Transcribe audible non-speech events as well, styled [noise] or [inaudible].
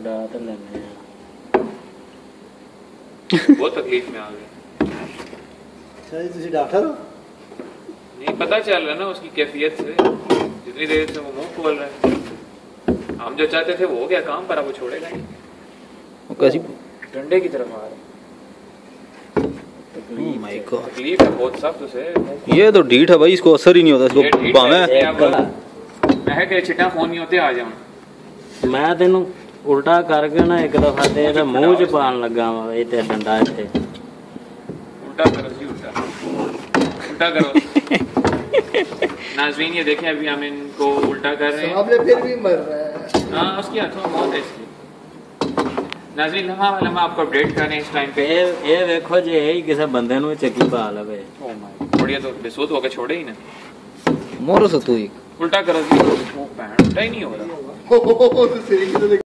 सदा तो लड़ना है बहुत तकलीफ़ में आ गए सर तुम डॉक्टर हो नहीं पता चल रहा ना उसकी कैफियत से जितनी देर से वो मुँह खोल रहा है हम जो चाहते थे वो हो गया काम पर अब वो छोड़ेगा नहीं वो कैसी डंडे की ये तो डीट है भाई इसको असर ही नहीं होता इसको मैं कह छिटा फ़ोन नहीं होते आ जाऊँ। मैं तेनों ਉਲਟਾ ਕਰਕੇ ਨਾ ਇੱਕ ਦਫਾ ਤੇ ਇਹਦਾ ਮੂੰਹ ਚ ਪਾਣ ਲੱਗਾ ਵਾ ਇਹ ਤੇ ਡੰਡਾ ਇੱਥੇ उल्टा करो जी उल्टा उल्टा करो [laughs] नाजरीन ये देखें अभी हम इनको उल्टा कर रहे हैं सामने फिर भी मर रहा है हाँ उसकी हाथों में मौत है इसकी नाजरीन लम्हा लम्हा आपको अपडेट कर रहे हैं इस टाइम पे ਇਹ ਇਹ ਵੇਖੋ ਜੇ ਇਹ ਹੀ ਕਿਸੇ ਬੰਦੇ ਨੂੰ ਚੱਕੀ ਪਾ ਲਵੇ ओ माय बढ़िया तो बेसुध होकर छोड़े ही ना मोरो से तू एक उल्टा करो जी वो पैर उल्टा ही नहीं हो रहा हो, हो, हो, तो सिरी की तो